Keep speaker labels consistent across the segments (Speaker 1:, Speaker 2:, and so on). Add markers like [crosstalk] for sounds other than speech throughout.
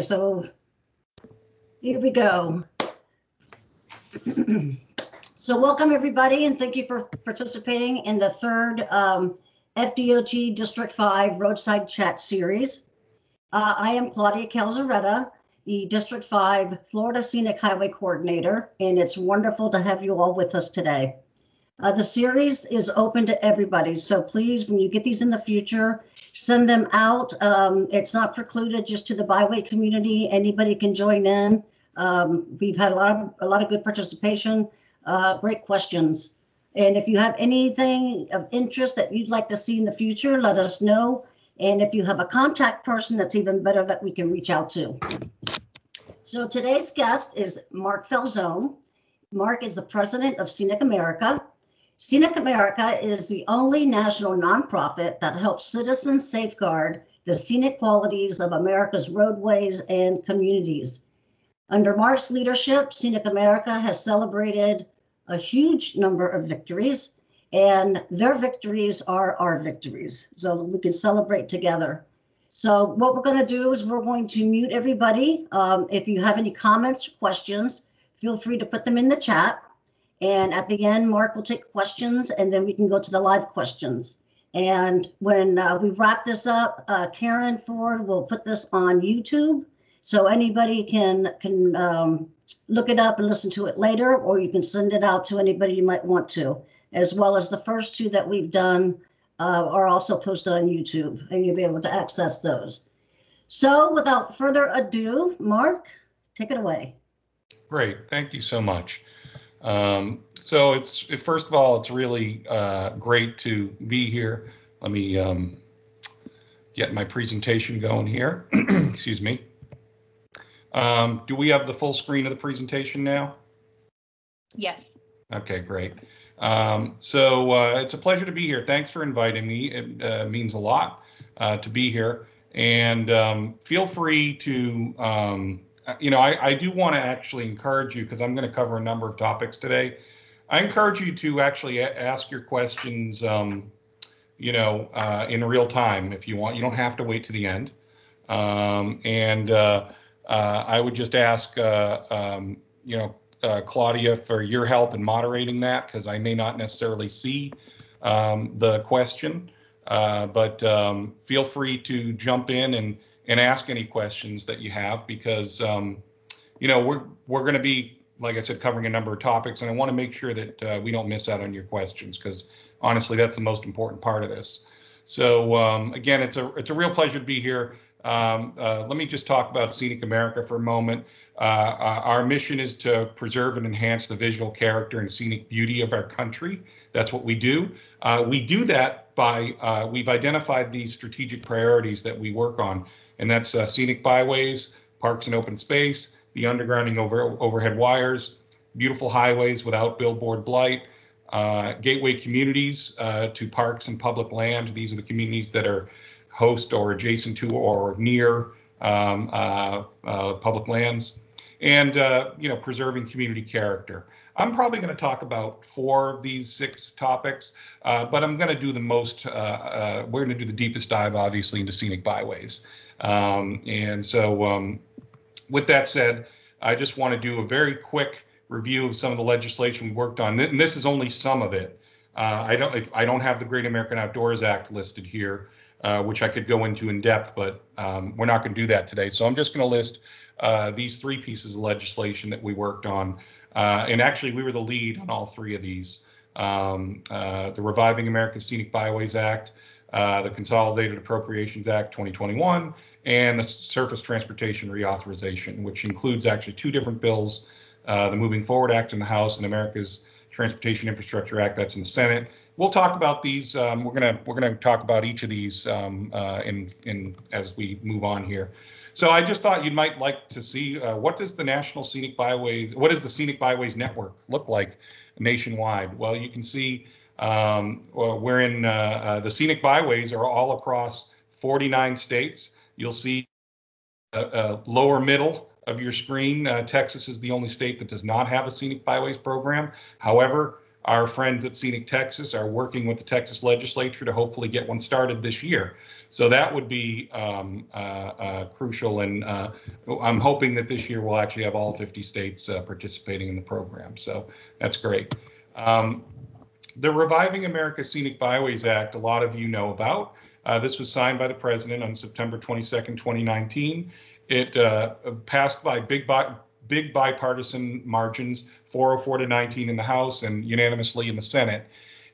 Speaker 1: so here we go. [clears throat] So welcome, everybody, and thank you for participating in the third um, FDOT District 5 Roadside Chat Series. Uh, I am Claudia Calzaretta, the District 5 Florida Scenic Highway Coordinator, and it's wonderful to have you all with us today. Uh, the series is open to everybody, so please, when you get these in the future, send them out. Um, it's not precluded just to the byway community. Anybody can join in. Um, we've had a lot of a lot of good participation, uh, great questions. And if you have anything of interest that you'd like to see in the future, let us know. And if you have a contact person, that's even better that we can reach out to. So today's guest is Mark Falzone. Mark is the president of Scenic America. Scenic America is the only national nonprofit that helps citizens safeguard the scenic qualities of America's roadways and communities. Under Mark's leadership, Scenic America has celebrated a huge number of victories, and their victories are our victories. So we can celebrate together. So what we're going to do is we're going to mute everybody. Um, if you have any comments or questions, feel free to put them in the chat. And at the end, Mark will take questions and then we can go to the live questions. And when uh, we wrap this up, uh, Karen Ford will put this on YouTube. So anybody can can um, look it up and listen to it later, or you can send it out to anybody you might want to, as well as the first two that we've done uh, are also posted on YouTube and you'll be able to access those. So without further ado, Mark, take it away.
Speaker 2: Great, thank you so much. Um, so it's first of all, it's really uh, great to be here. Let me um, get my presentation going here. [clears throat] Excuse me. Um, do we have the full screen of the presentation now?
Speaker 3: Yes.
Speaker 2: Okay, great. Um, so uh, it's a pleasure to be here. Thanks for inviting me. It uh, means a lot uh, to be here. And um, feel free to um, you know, I, I do want to actually encourage you because I'm going to cover a number of topics today. I encourage you to actually ask your questions, um, you know, uh, in real time if you want. You don't have to wait to the end. Um, and uh, uh I would just ask, uh, um, you know, uh, Claudia for your help in moderating that because I may not necessarily see um, the question. but um, feel free to jump in and and ask any questions that you have because um, you know we're we're going to be like I said covering a number of topics and I want to make sure that uh, we don't miss out on your questions because honestly that's the most important part of this. So um, again, it's a it's a real pleasure to be here. Um, uh, let me just talk about Scenic America for a moment. Uh, uh our mission is to preserve and enhance the visual character and scenic beauty of our country. That's what we do. Uh, we do that by uh, we've identified these strategic priorities that we work on and that's uh, scenic byways, parks and open space, the undergrounding over overhead wires, beautiful highways without billboard blight, uh, gateway communities uh, to parks and public land. These are the communities that are host or adjacent to or near um, uh, uh, public lands, and uh, you know preserving community character. I'm probably going to talk about four of these six topics, uh, but I'm going to do the most. Uh, uh, we're going to do the deepest dive, obviously, into scenic byways. Um, and so, um, with that said, I just want to do a very quick review of some of the legislation we worked on, and this is only some of it. Uh, I don't I don't have the Great American Outdoors Act listed here, uh, which I could go into in depth, but um, we're not going to do that today. So I'm just going to list uh, these three pieces of legislation that we worked on, uh, and actually we were the lead on all three of these. Um, uh, the Reviving American Scenic Byways Act, uh, the Consolidated Appropriations Act 2021, and the Surface Transportation Reauthorization, which includes actually two different bills, uh, the Moving Forward Act in the House and America's Transportation Infrastructure Act that's in the Senate. We'll talk about these. Um, we're gonna we're gonna talk about each of these um, uh, in in as we move on here. So I just thought you might like to see uh, what does the National Scenic Byways, what does the Scenic Byways Network look like nationwide? Well, you can see um, we're in uh, uh, the scenic byways are all across 49 states. You'll see a lower middle of your screen. Uh, Texas is the only state that does not have a scenic byways program. However, our friends at Scenic Texas are working with the Texas legislature to hopefully get one started this year. So that would be um, uh, uh, crucial. And uh, I'm hoping that this year we'll actually have all 50 states uh, participating in the program. So that's great. Um, the Reviving America Scenic Byways Act, a lot of you know about. Uh, this was signed by the president on September 22nd, 2019. It uh, passed by big, bi big bipartisan margins, 404 to 19 in the House and unanimously in the Senate.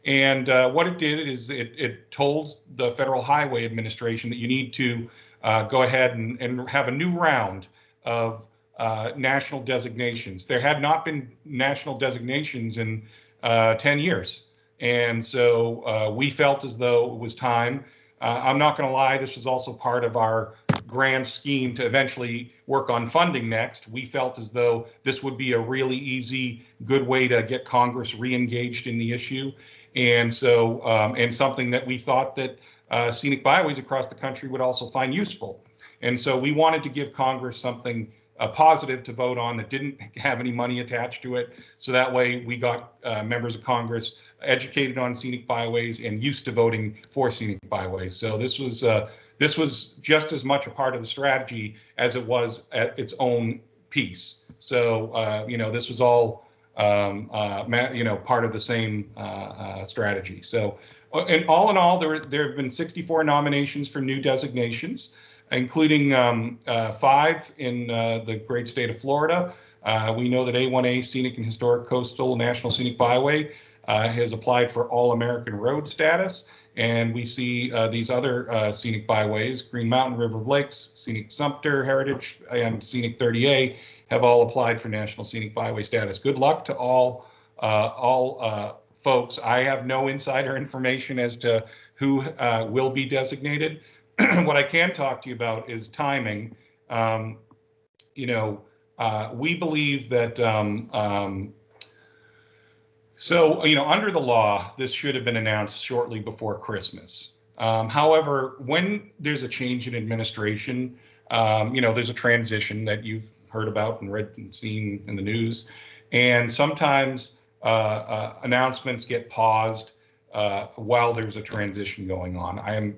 Speaker 2: And uh, what it did is it, it told the Federal Highway Administration that you need to uh, go ahead and, and have a new round of uh, national designations. There had not been national designations in uh, 10 years. And so uh, we felt as though it was time. Uh, I'm not going to lie, this was also part of our grand scheme to eventually work on funding next. We felt as though this would be a really easy, good way to get Congress re-engaged in the issue. And so, um, and something that we thought that uh, scenic byways across the country would also find useful. And so we wanted to give Congress something uh, positive to vote on that didn't have any money attached to it. So that way we got uh, members of Congress educated on scenic byways and used to voting for scenic byways. So this was uh, this was just as much a part of the strategy as it was at its own piece. So uh, you know this was all um, uh, you know part of the same uh, uh, strategy. So and all in all, there there have been 64 nominations for new designations including um, uh, five in uh, the great state of Florida. Uh, we know that A1A Scenic and Historic Coastal National Scenic Byway uh, has applied for All American Road status. And we see uh, these other uh, scenic byways, Green Mountain, River of Lakes, Scenic Sumter, Heritage, and Scenic 30A have all applied for National Scenic Byway status. Good luck to all, all folks. I have no insider information as to who will be designated, [clears throat] what I can talk to you about is timing. Um, you know, uh, we believe that, um, um, so, you know, under the law, this should have been announced shortly before Christmas. Um, however, when there's a change in administration, um, you know, there's a transition that you've heard about and read and seen in the news. And sometimes uh, uh, announcements get paused uh, while there's a transition going on. I am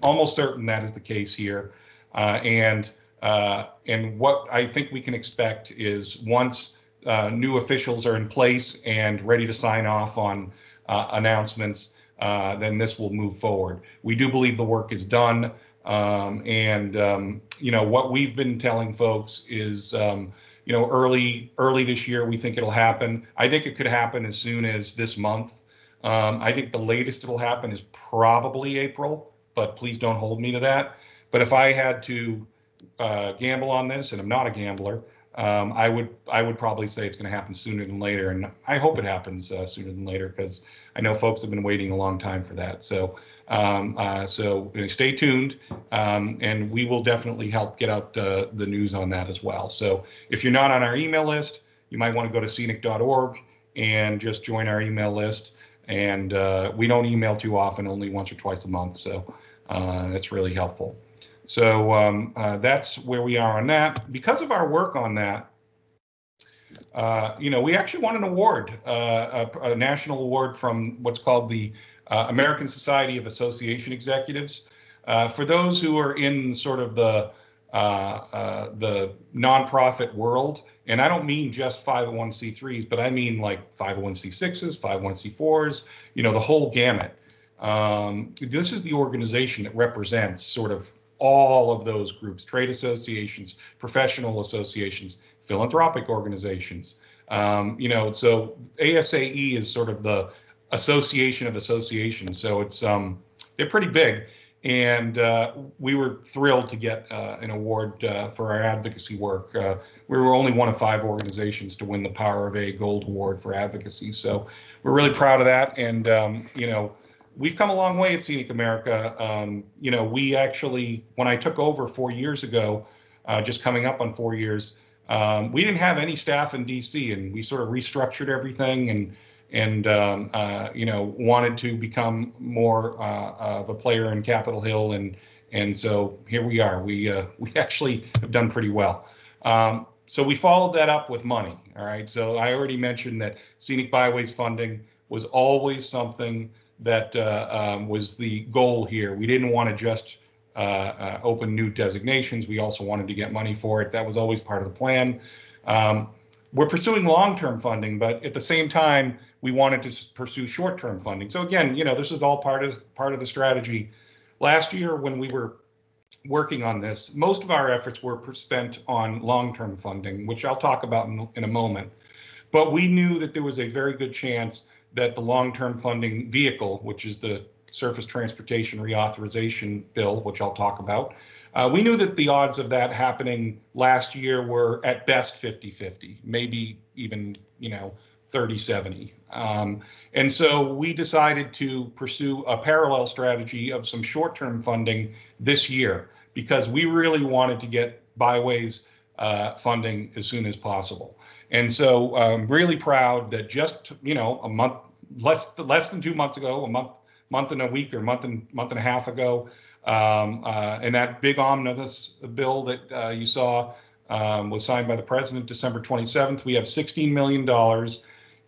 Speaker 2: almost certain that is the case here. Uh, and uh, and what I think we can expect is once uh, new officials are in place and ready to sign off on uh, announcements, uh, then this will move forward. We do believe the work is done. Um, and um, you know what we've been telling folks is um, you know early early this year we think it'll happen. I think it could happen as soon as this month. Um, I think the latest it'll happen is probably April but please don't hold me to that. But if I had to uh, gamble on this, and I'm not a gambler, um, I would I would probably say it's going to happen sooner than later, and I hope it happens uh, sooner than later because I know folks have been waiting a long time for that. So um, uh, so stay tuned, um, and we will definitely help get out uh, the news on that as well. So if you're not on our email list, you might want to go to scenic.org and just join our email list. And uh, we don't email too often, only once or twice a month. So uh, that's really helpful. So um, uh, that's where we are on that. Because of our work on that, uh, you know, we actually won an award, uh, a, a, national award from what's called the uh, American Society of Association Executives. Uh, for those who are in sort of the the nonprofit world, and I don't mean just 501c3s, but I mean like 501c6s, 501c4s, you know, the whole gamut. Um, this is the organization that represents sort of all of those groups, trade associations, professional associations, philanthropic organizations. Um, you know, so ASAE is sort of the association of associations. So it's um, they're pretty big, and uh, we were thrilled to get uh, an award uh, for our advocacy work. Uh, we were only one of five organizations to win the Power of A Gold Award for advocacy. So we're really proud of that, and um, you know we've come a long way at Scenic America. Um, you know, we actually, when I took over four years ago, uh, just coming up on four years, um, we didn't have any staff in DC, and we sort of restructured everything and and um, uh, you know wanted to become more uh, of a player in Capitol Hill, and and so here we are. We uh, [laughs] we actually have done pretty well. Um, so we followed that up with money. All right. So I already mentioned that Scenic Byways funding was always something that uh, um, was the goal here. We didn't want to just uh, uh, open new designations. We also wanted to get money for it. That was always part of the plan. Um, we're pursuing long-term funding, but at the same time, we wanted to pursue short-term funding. So again, you know, this is all part of part of the strategy. Last year, when we were working on this, most of our efforts were spent on long-term funding, which I'll talk about in, in a moment. But we knew that there was a very good chance that the long-term funding vehicle, which is the Surface Transportation Reauthorization Bill, which I'll talk about, uh, we knew that the odds of that happening last year were at best 50-50, maybe even, you know, 30-70. Um, and so we decided to pursue a parallel strategy of some short-term funding this year because we really wanted to get byways uh, funding as soon as possible. And so I'm really proud that just, you know, a month, less, less than two months ago, a month, month and a week or month and, month and a half ago, um, uh, and that big omnibus bill that uh, you saw um, was signed by the president December 27th. We have $16 million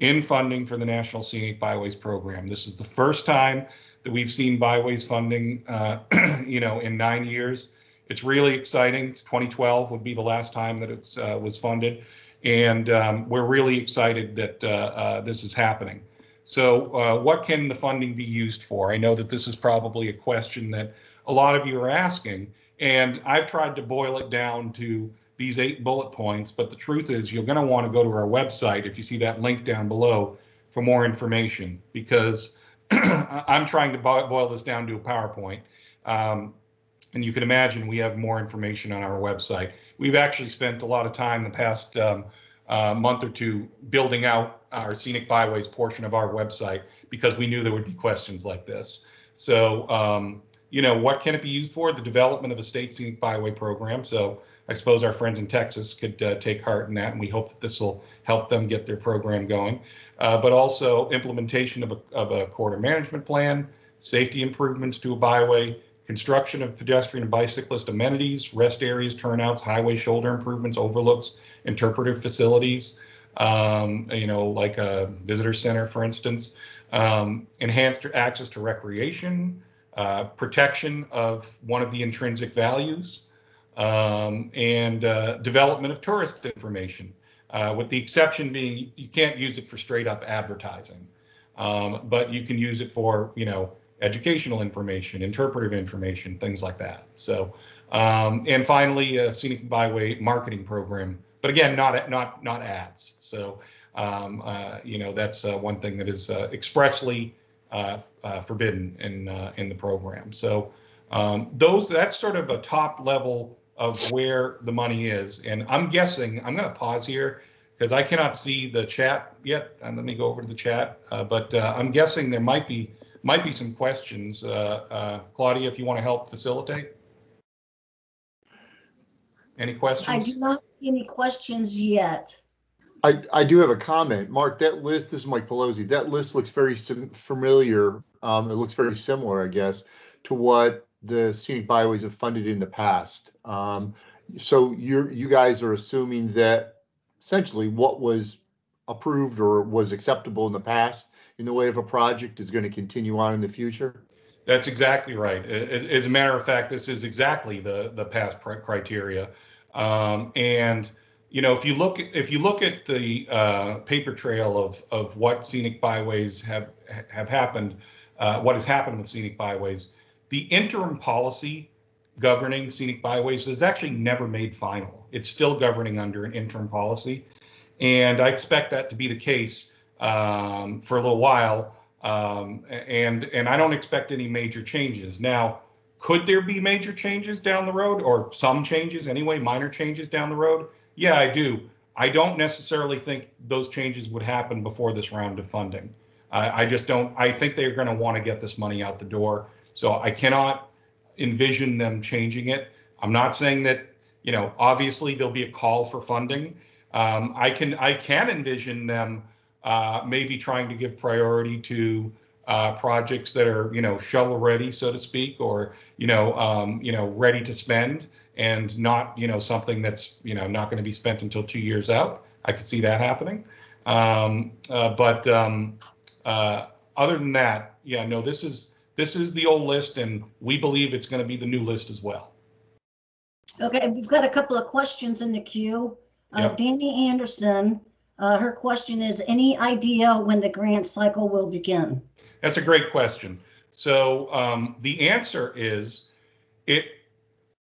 Speaker 2: in funding for the National Scenic Byways Program. This is the first time that we've seen byways funding, uh, [clears throat] you know, in nine years. It's really exciting. 2012 would be the last time that it's uh, was funded, and um, we're really excited that uh, uh, this is happening. So, uh, what can the funding be used for? I know that this is probably a question that a lot of you are asking, and I've tried to boil it down to these eight bullet points. But the truth is, you're going to want to go to our website if you see that link down below for more information because [clears throat] I'm trying to boil this down to a PowerPoint. Um, and you can imagine we have more information on our website. We've actually spent a lot of time the past um, uh, month or two building out our scenic byways portion of our website because we knew there would be questions like this. So, um, you know, what can it be used for? The development of a state scenic byway program. So, I suppose our friends in Texas could uh, take heart in that, and we hope that this will help them get their program going. Uh, but also implementation of a, of a corridor management plan, safety improvements to a byway, construction of pedestrian and bicyclist amenities, rest areas, turnouts, highway shoulder improvements, overlooks, interpretive facilities, um, you know, like a visitor center, for instance, um, enhanced access to recreation, uh, protection of one of the intrinsic values, um, and uh, development of tourist information, uh, with the exception being you can't use it for straight up advertising, um, but you can use it for, you know, educational information, interpretive information, things like that. So, um, and finally, a scenic byway marketing program, but again, not not not ads. So, um, uh, you know, that's uh, one thing that is uh, expressly uh, uh, forbidden in uh, in the program. So, um, those that's sort of a top level of where the money is, and I'm guessing I'm going to pause here because I cannot see the chat yet. And let me go over to the chat, uh, but uh, I'm guessing there might be might be some questions. Uh, uh, Claudia, if you want to help facilitate. Any questions?
Speaker 1: I
Speaker 2: questions?
Speaker 1: do not see any questions yet.
Speaker 4: I, I do have a comment. Mark, that list, this is Mike Pelosi, that list looks very sim- familiar. Um, it looks very similar, I guess, to what the scenic byways have funded in the past. Um, so you're, you guys are assuming that essentially what was approved or was acceptable in the past in the way of a project is going to continue on in the future?
Speaker 2: That's exactly right. As a matter of fact, this is exactly the the past pri- criteria. Um, and you know, if you look if you look at the uh, paper trail of of what scenic byways have have happened, uh, what has happened with scenic byways, the interim policy governing scenic byways is actually never made final. It's still governing under an interim policy, and I expect that to be the case um, for a little while. Um, and and I don't expect any major changes. Now, could there be major changes down the road, or some changes anyway, minor changes down the road? Yeah, I do. I don't necessarily think those changes would happen before this round of funding. I, I just don't. I think they're going to want to get this money out the door. So I cannot envision them changing it. I'm not saying that. You know, obviously there'll be a call for funding. Um, I can I can envision them uh, maybe trying to give priority to uh, projects that are, you know, shovel ready, so to speak, or you know, um, you know, ready to spend, and not, you know, something that's, you know, not going to be spent until two years out. I could see that happening, um, uh, but um, uh, other than that, yeah, no, this is, this is the old list and we believe it's going to be the new list as well.
Speaker 1: Okay, we've got a couple of questions in the queue. Uh,
Speaker 2: Yep.
Speaker 1: Danny Anderson, uh, her question is, any idea when the grant cycle will begin?
Speaker 2: That's a great question. So um, the answer is it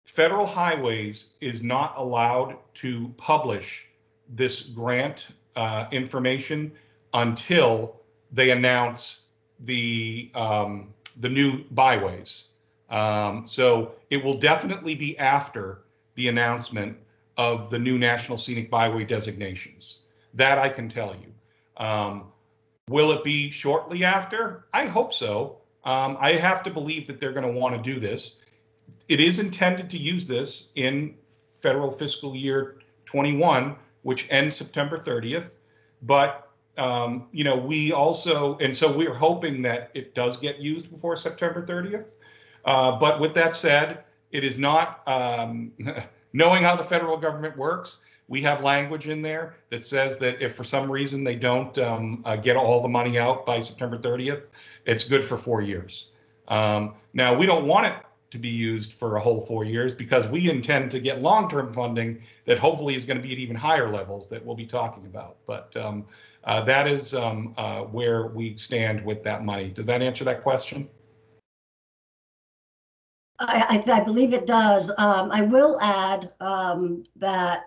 Speaker 2: federal highways is not allowed to publish this grant uh, information until they announce the um, the new byways. Um, so it will definitely be after the announcement of the new National Scenic Byway designations. That I can tell you. Um, Will it be shortly after? I hope so. Um, I have to believe that they're going to want to do this. It is intended to use this in federal fiscal year 21, which ends September 30th. But, um, you know, we also, and so we're hoping that it does get used before September 30th. Uh, but with that said, it is not, um, [laughs] knowing how the federal government works, we have language in there that says that if for some reason they don't um, uh, get all the money out by September 30th, it's good for four years. Um, now, we don't want it to be used for a whole four years because we intend to get long-term funding that hopefully is going to be at even higher levels that we'll be talking about. But um, uh, that is um, uh, where we stand with that money. Does that answer that question?
Speaker 1: I, I, I believe it does. Um, I will add, um, that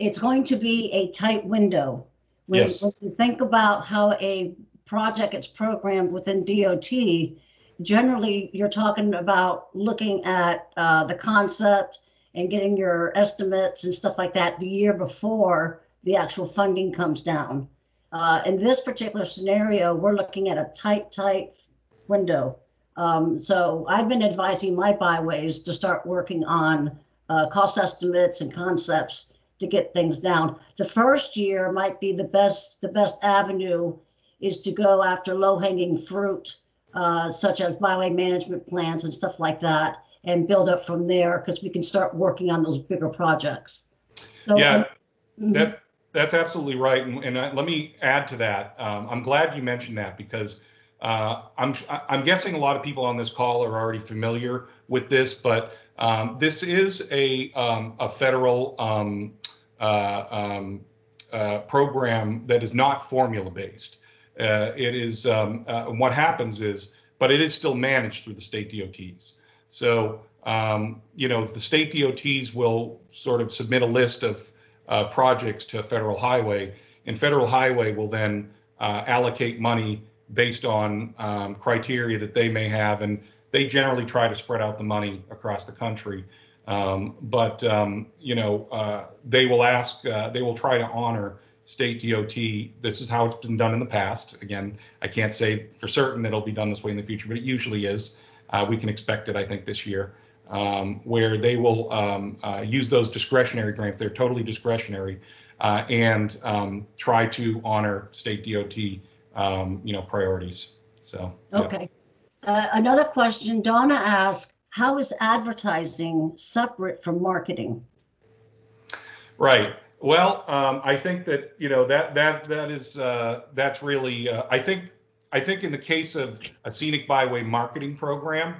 Speaker 1: it's going to be a tight window. When,
Speaker 2: Yes.
Speaker 1: when you think about how a project is programmed within DOT, generally, you're talking about looking at, uh, the concept and getting your estimates and stuff like that the year before the actual funding comes down. Uh, in this particular scenario, we're looking at a tight, tight window. Um, so I've been advising my byways to start working on uh, cost estimates and concepts to get things down. The first year might be the best, the best avenue is to go after low hanging fruit, uh, such as byway management plans and stuff like that, and build up from there because we can start working on those bigger projects. So,
Speaker 2: Yeah,
Speaker 1: mhm.
Speaker 2: That, that's absolutely right. And, and uh, let me add to that. Um, I'm glad you mentioned that because uh, I'm, I'm guessing a lot of people on this call are already familiar with this, but um, this is a, um, a federal um, um, uh, program that is not formula based. Uh, it is, um, uh, what happens is, but it is still managed through the state DOTs. So, um, you know, the state DOTs will sort of submit a list of uh, projects to federal highway, and federal highway will then uh, allocate money based on um, criteria that they may have, and they generally try to spread out the money across the country. Um, but um, you know, uh, they will ask, uh, they will try to honor state DOT. This is how it's been done in the past. Again, I can't say for certain that it'll be done this way in the future, but it usually is. Uh, we can expect it, I think, this year um, where they will um, uh, use those discretionary grants. They're totally discretionary uh, and um, try to honor state DOT, um, you know, priorities. So, yeah.
Speaker 1: Okay. Uh, another question, Donna asked, how is advertising separate from marketing?
Speaker 2: Right. Well, um, I think that, you know, that, that, that is, uh, that's really, uh, I think, I think in the case of a scenic byway marketing program,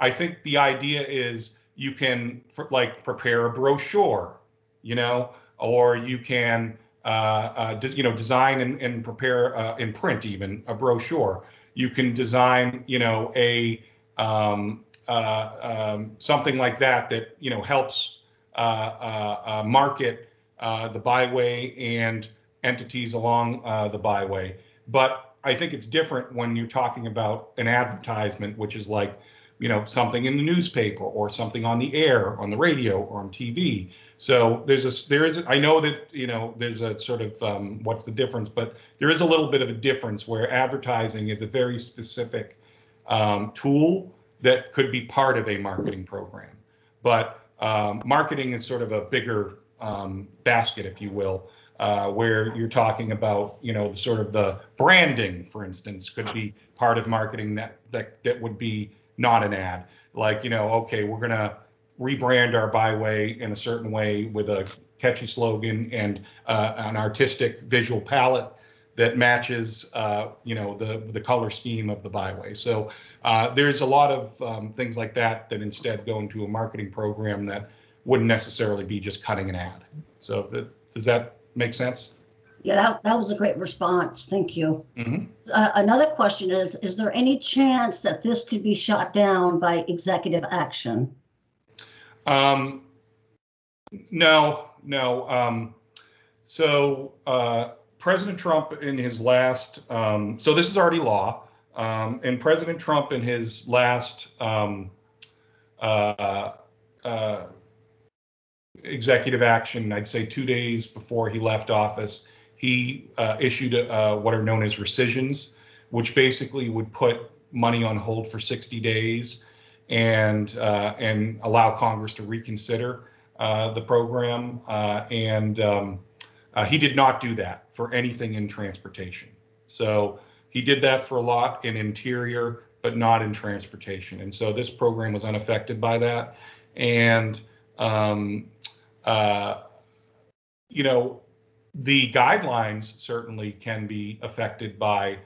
Speaker 2: I think the idea is you can like prepare a brochure, you know, or you can, uh, uh, you know, design and, and prepare, uh, in print even, a brochure. You can design, you know, a, um, uh, um, something like that that, you know, helps, uh, uh, uh, market, uh, the byway and entities along, uh, the byway. But I think it's different when you're talking about an advertisement, which is like, you know, something in the newspaper or something on the air, on the radio or on TV. So there's a, there is, I know that, you know, there's a sort of, um, what's the difference, but there is a little bit of a difference where advertising is a very specific um, tool that could be part of a marketing program. But um, marketing is sort of a bigger um, basket, if you will, uh, where you're talking about, you know, the sort of the branding, for instance, could be part of marketing that that that would be not an ad. Like, you know, okay, we're gonna rebrand our byway in a certain way with a catchy slogan and uh, an artistic visual palette that matches, uh, you know, the, the color scheme of the byway. So uh, there's a lot of um, things like that that instead go into a marketing program that wouldn't necessarily be just cutting an ad. So th- does that make sense?
Speaker 1: Yeah, that, that was a great response. Thank you.
Speaker 2: Mhm.
Speaker 1: Uh, another question is, is there any chance that this could be shot down by executive action?
Speaker 2: Um, no, no. Um, so uh, President Trump in his last, um, so this is already law, um, and President Trump in his last um, uh, uh, executive action, I'd say two days before he left office, he uh, issued uh, what are known as rescissions, which basically would put money on hold for 60 days and uh, and allow Congress to reconsider uh, the program. And um, he did not do that for anything in transportation. So he did that for a lot in interior, but not in transportation. And so this program was unaffected by that. And um, uh, you know, the guidelines certainly can be affected by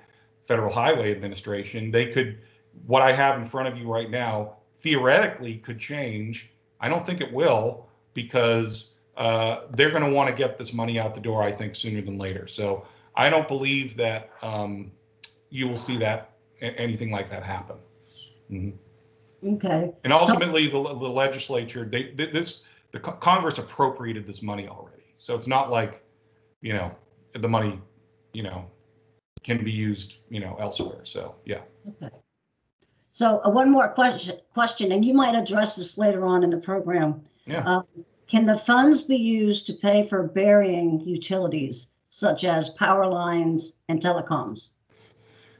Speaker 2: Federal Highway Administration. They could what I have in front of you right now theoretically could change. I don't think it will because uh, they're going to want to get this money out the door, I think, sooner than later. So I don't believe that um, you will see that anything like that happen. Mhm.
Speaker 1: Okay,
Speaker 2: And ultimately, the, the legislature, they, th- this, the co- Congress appropriated this money already. So it's not like, you know, the money, you know, can be used, you know, elsewhere. So, yeah.
Speaker 1: okay. So uh, one more question, question, and you might address this later on in the program.
Speaker 2: Yeah.
Speaker 1: Um, Can the funds be used to pay for burying utilities such as power lines and telecoms?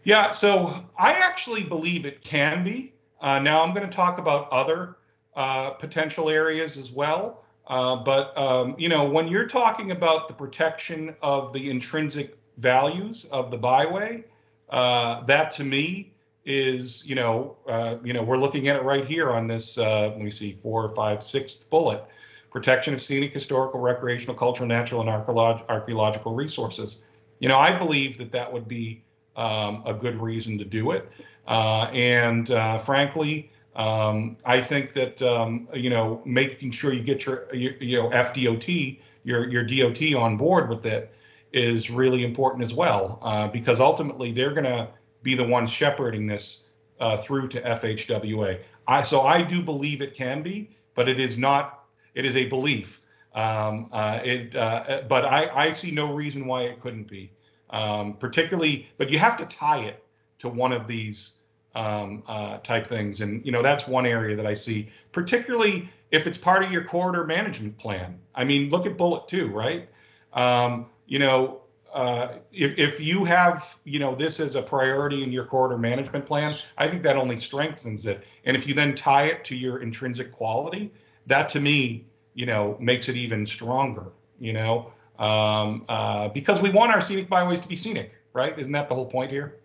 Speaker 2: Yeah, so I actually believe it can be. Uh, now I'm going to talk about other uh, potential areas as well. Uh, but um, you know, when you're talking about the protection of the intrinsic values of the byway, uh, that to me is, you know, uh, you know, we're looking at it right here on this. Uh, let me see, four, five, sixth bullet: protection of scenic, historical, recreational, cultural, natural, and archeolog- archaeological resources. You know, I believe that that would be um, a good reason to do it. Uh, and uh, frankly, um, I think that um, you know making sure you get your, your you know FDOT your your DOT on board with it is really important as well uh, because ultimately they're going to be the ones shepherding this uh, through to FHWA. I so I do believe it can be, but it is not. It is a belief. Um, uh, it uh, but I I see no reason why it couldn't be um, particularly, but you have to tie it to one of these um, uh, type things. And, you know, that's one area that I see, particularly if it's part of your corridor management plan. I mean, look at bullet two, right? Um, you know, uh, if, if you have, you know, this as a priority in your corridor management plan, I think that only strengthens it. And if you then tie it to your intrinsic quality, that to me, you know, makes it even stronger, you know? Um, uh, because we want our scenic byways to be scenic, right? Isn't that the whole point here?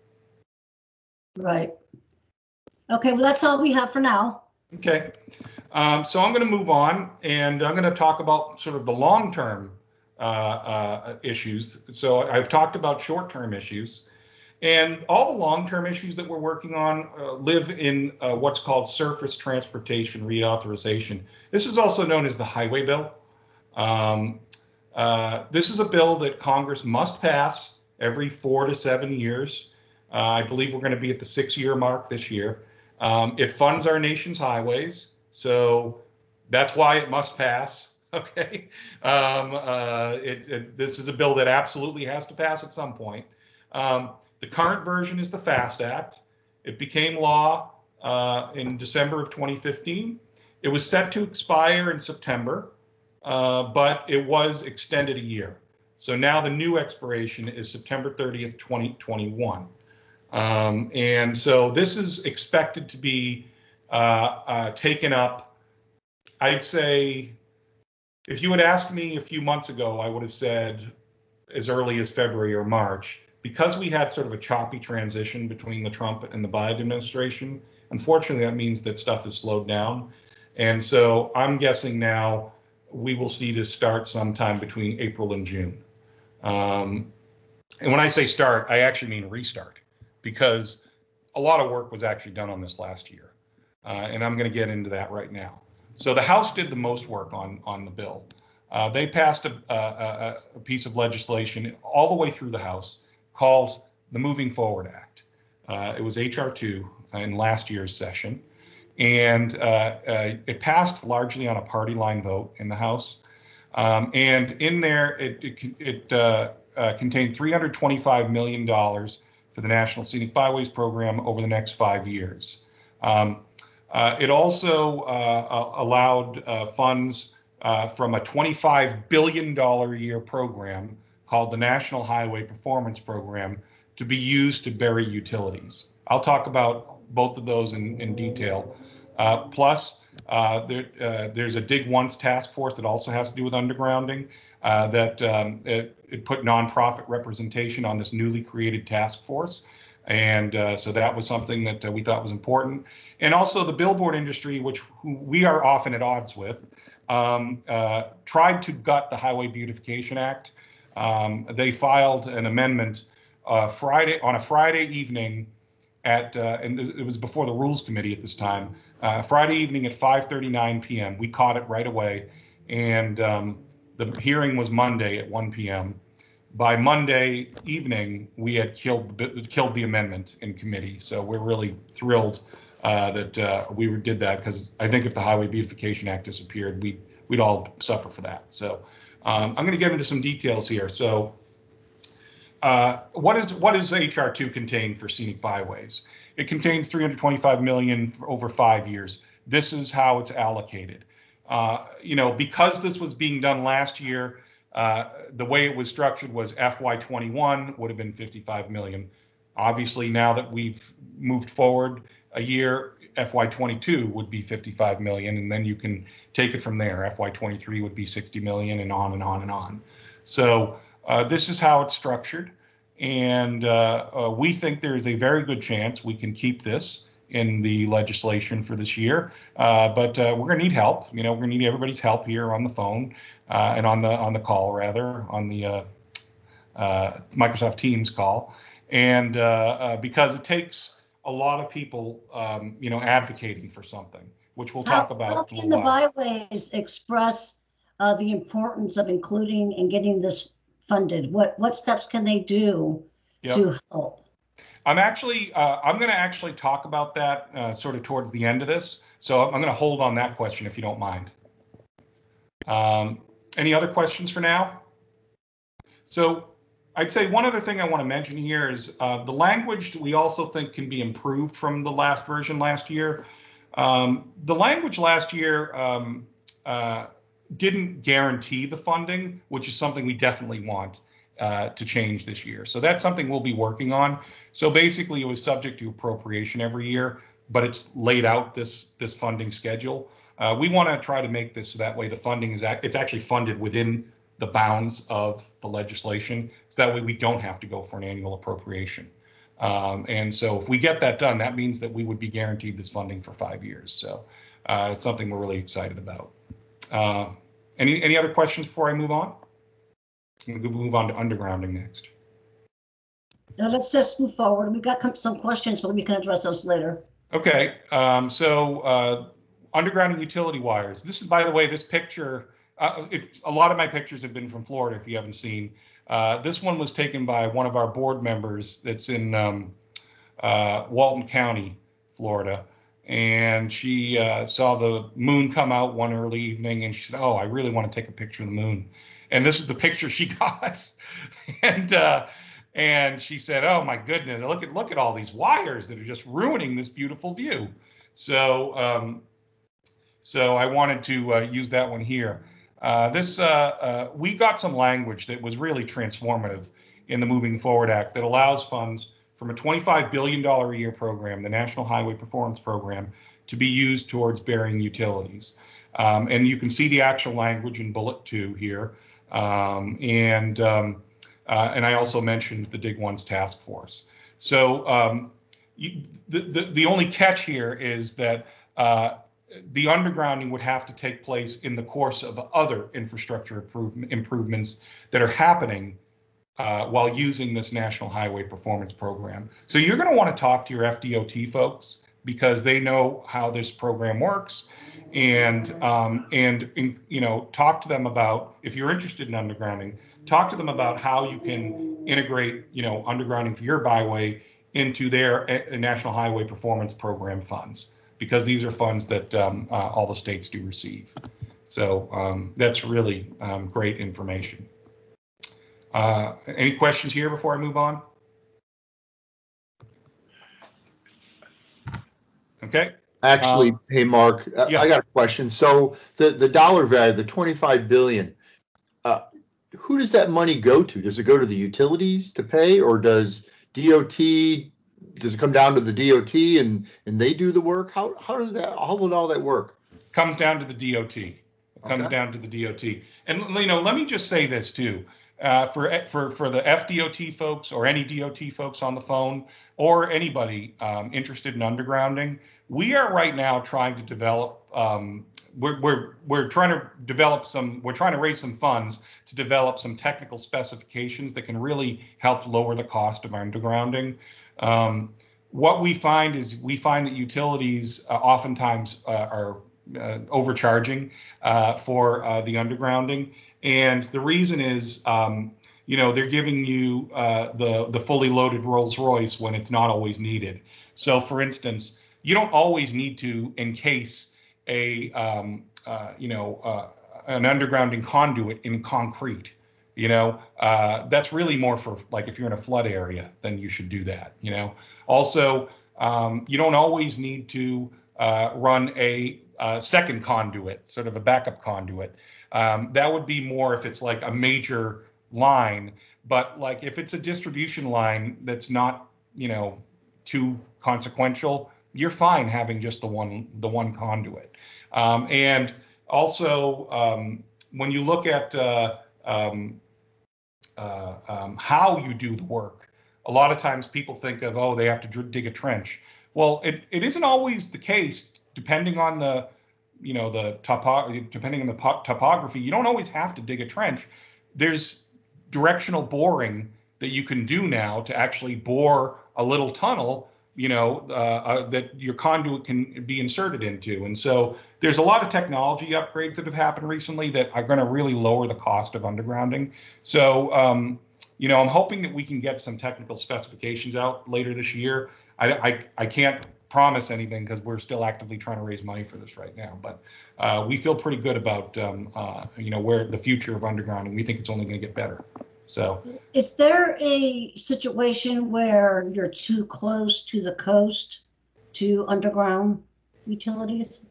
Speaker 1: Right. Okay, well, that's all we have for now.
Speaker 2: Okay, um, so I'm going to move on, and I'm going to talk about sort of the long-term uh, uh, issues. So I've talked about short-term issues, and all the long-term issues that we're working on uh, live in uh, what's called surface transportation reauthorization. This is also known as the highway bill. Um, uh, this is a bill that Congress must pass every four to seven years. Uh, I believe we're going to be at the six-year mark this year. Um, it funds our nation's highways, so that's why it must pass. [laughs] Okay, um, uh, it, it, this is a bill that absolutely has to pass at some point. Um, the current version is the FAST Act. It became law uh, in December of 2015. It was set to expire in September, uh, but it was extended a year. So now the new expiration is September 30th, 2021. Um, and so this is expected to be uh, uh, taken up, I'd say, if you had asked me a few months ago, I would have said as early as February or March. Because we had sort of a choppy transition between the Trump and the Biden administration, unfortunately, that means that stuff has slowed down. And so I'm guessing now we will see this start sometime between April and June. Um, and when I say start, I actually mean restart because a lot of work was actually done on this last year. Uh, and I'm going to get into that right now. So the House did the most work on, on the bill. Uh, they passed a, a, a, piece of legislation all the way through the House called the Moving Forward Act. Uh, it was HR 2 in last year's session. And uh, uh, it passed largely on a party line vote in the House. Um, and in there, it, it, it uh, uh, contained $325 million for the National Scenic Byways Program over the next five years. Um, it also allowed funds from a $25 billion a year program called the National Highway Performance Program to be used to bury utilities. I'll talk about both of those in, in detail. Uh, plus, uh, there, uh, there's a Dig Once task force that also has to do with undergrounding. Uh, that um, it, it, put nonprofit representation on this newly created task force. And uh, so that was something that uh, we thought was important. And also the billboard industry, which we are often at odds with, um, tried to gut the Highway Beautification Act. Um, they filed an amendment Friday on a Friday evening at, and it was before the Rules Committee at this time, uh, Friday evening at 5:39 p.m. We caught it right away, and um, the hearing was Monday at 1 p.m. By Monday evening, we had killed killed the amendment in committee. So we're really thrilled uh, that uh, we did that because I think if the Highway Beautification Act disappeared, we we'd all suffer for that. So um, I'm going to get into some details here. So. Uh, what is what does HR two contain for scenic byways? It contains 325 million for over five years. This is how it's allocated. Uh, you know, because this was being done last year, uh, the way it was structured was FY21 would have been 55 million. Obviously, now that we've moved forward a year, FY22 would be 55 million, and then you can take it from there. FY23 would be 60 million, and on and on and on. So uh, this is how it's structured. And uh, uh, we think there is a very good chance we can keep this in the legislation for this year. Uh, but uh, we're going to need help. You know, we're going to need everybody's help here on the phone uh, and on the on the call rather on the uh, Microsoft Teams call, and because it takes a lot of people, um, you know, advocating for something, which we'll talk
Speaker 1: how,
Speaker 2: about.
Speaker 1: How can the byways express the importance of including and getting this funded? What what steps can they do yep. to help?
Speaker 2: I'm actually uh, I'm going to actually talk about that uh, sort of towards the end of this. So I'm going to hold on that question if you don't mind. Um, any other questions for now? So I'd say one other thing I want to mention here is uh, the language we also think can be improved from the last version last year. Um, the language last year um, uh, didn't guarantee the funding, which is something we definitely want uh, to change this year. So that's something we'll be working on. So basically, it was subject to appropriation every year, but it's laid out this this funding schedule. Uh, we want to try to make this so that way the funding is it's actually funded within the bounds of the legislation. So that way we don't have to go for an annual appropriation. Um, and so if we get that done, that means that we would be guaranteed this funding for five years. So uh, it's something we're really excited about. Any any other questions before I move on? I'm going to move on to undergrounding next.
Speaker 1: Now let's just move forward. We've got some questions, but we can address those later.
Speaker 2: Okay, um, so uh, undergrounding utility wires. This is, by the way, this picture. Uh, if a lot of my pictures have been from Florida, if you haven't seen, uh, this one was taken by one of our board members that's in um, uh, Walton County, Florida and she uh, saw the moon come out one early evening and she said oh i really want to take a picture of the moon. And this is the picture she [laughs] got. And uh, and she said oh my goodness look at look at all these wires that are just ruining this beautiful view. So um, so i wanted to uh, use that one here. Uh, this uh, uh, we got some language that was really transformative in the moving forward act that allows funds from a $25 billion a year program, the National Highway Performance Program, to be used towards burying utilities. Um, and you can see the actual language in bullet two here. Um, and um, uh, and I also mentioned the Dig Once task force. So um, you, the, the, the only catch here is that uh, the undergrounding would have to take place in the course of other infrastructure improvements that are happening uh, while using this National Highway Performance Program. So you're going to want to talk to your FDOT folks because they know how this program works, and um, and you know talk to them about if you're interested in undergrounding, talk to them about how you can integrate you know undergrounding for your byway into their uh, National Highway Performance Program funds because these are funds that um, uh, all the states do receive. So um, that's really um, great information. Uh, any questions here before I move on? Okay,
Speaker 4: Actually,
Speaker 2: Um,
Speaker 4: hey, Mark, I-
Speaker 2: yeah.
Speaker 4: I got a question. So the, the dollar value, the 25 billion, uh, who does that money go to? Does it go to the utilities to pay or does DOT, does it come down to the DOT and, and they do the work? How, how does that, how would all that work?
Speaker 2: comes down to the DOT. It comes
Speaker 4: Okay.
Speaker 2: down to the DOT. And you know, let me just say this too. Uh, for for for the FDOT folks or any DOT folks on the phone or anybody um, interested in undergrounding, we are right now trying to develop. Um, we're we're we're trying to develop some. We're trying to raise some funds to develop some technical specifications that can really help lower the cost of undergrounding. Um, what we find is we find that utilities uh, oftentimes uh, are uh, overcharging uh, for uh, the undergrounding. And the reason is, um, you know, they're giving you uh, the the fully loaded Rolls Royce when it's not always needed. So, for instance, you don't always need to encase a um, uh, you know uh, an undergrounding conduit in concrete. You know, uh, that's really more for like if you're in a flood area, then you should do that. You know, also um, you don't always need to uh, run a uh, second conduit, sort of a backup conduit. Um, that would be more if it's like a major line, but like if it's a distribution line that's not, you know, too consequential, you're fine having just the one the one conduit. Um, and also, um, when you look at uh, um, uh, um, how you do the work, a lot of times people think of, oh, they have to dig a trench. Well, it, it isn't always the case, depending on the, you know, the topo, depending on the po- topography. You don't always have to dig a trench. There's directional boring that you can do now to actually bore a little tunnel, you know, uh, uh, that your conduit can be inserted into. And so there's a lot of technology upgrades that have happened recently that are going to really lower the cost of undergrounding. So, um, you know, I'm hoping that we can get some technical specifications out later this year. I, I, I can't promise anything because we're still actively trying to raise money for this right now. But uh, we feel pretty good about, um, uh, you know, where the future of underground, and We think it's only going to get better. So,
Speaker 1: Is there a situation where you're too close to the coast to underground utilities?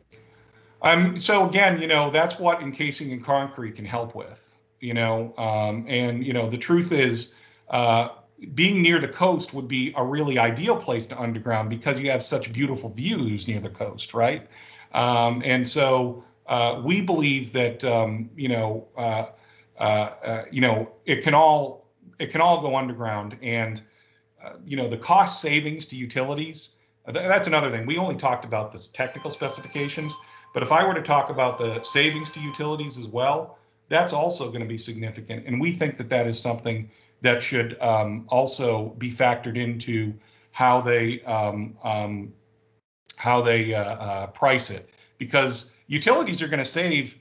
Speaker 2: um, so again, you know, that's what encasing in concrete can help with. You know, um, and you know, the truth is, uh, being near the coast would be a really ideal place to underground because you have such beautiful views near the coast, right? Um, and so uh, we believe that um, you know, uh, uh, uh, you know, it can all it can all go underground, and uh, you know, the cost savings to utilities. th- That's another thing. We only talked about the technical specifications, but if I were to talk about the savings to utilities as well, that's also going to be significant, and we think that that is something that should um, also be factored into how they um, um, how they uh, uh, price it. Because utilities are going to save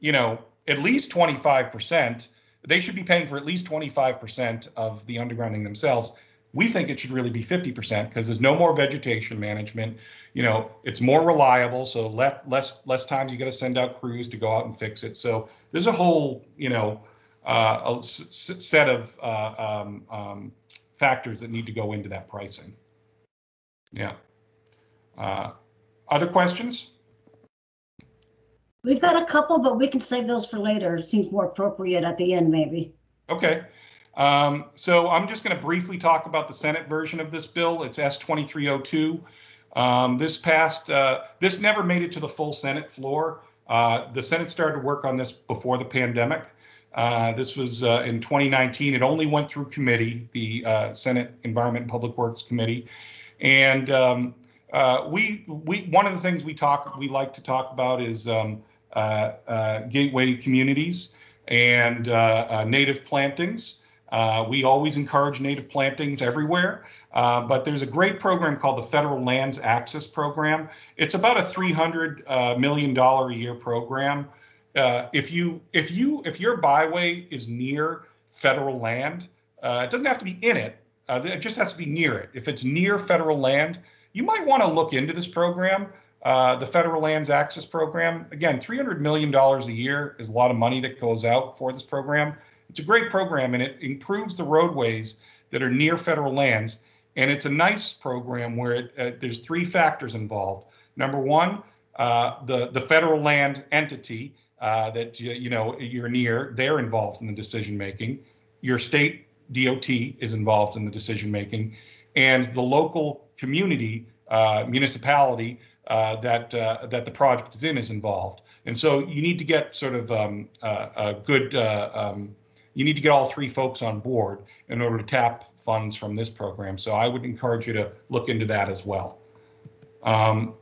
Speaker 2: you know at least 25% they should be paying for at least 25% of the undergrounding themselves. We think it should really be 50% because there's no more vegetation management. You know it's more reliable so less less less times you got to send out crews to go out and fix it. So there's a whole you know uh, a set of uh, um, um, factors that need to go into that pricing. Yeah. Uh, other questions?
Speaker 1: We've got a couple, but we can save those for later. It seems more appropriate at the end, maybe.
Speaker 2: Okay. Um, so I'm just going to briefly talk about the Senate version of this bill. It's S2302. Um, this passed, uh, this never made it to the full Senate floor. Uh, the Senate started to work on this before the pandemic. Uh, this was uh, in 2019. It only went through committee, the uh, Senate Environment and Public Works Committee. And um, uh, we, we, one of the things we talk, we like to talk about is um, uh, gateway communities and native plantings. We always encourage native plantings everywhere, but there's a great program called the Federal Lands Access Program. It's about a 300 uh, million dollar a year program. Uh, if you if you if your byway is near federal land, uh, it doesn't have to be in it. Uh, it just has to be near it. If it's near federal land, you might want to look into this program. Uh, the Federal Lands Access Program, again, $300 million a year is a lot of money that goes out for this program. It's a great program and it improves the roadways that are near federal lands. And it's a nice program where it, uh, there's three factors involved. Number one, the, the federal land entity uh, that you, know you're near, they're involved in the decision making. Your state DOT is involved in the decision making, and the local community uh, municipality uh, that uh, that the project is in is involved. And so you need to get sort of um, uh, a good. Uh, um, you need to get all three folks on board in order to tap funds from this program. So I would encourage you to look into that as well. Um,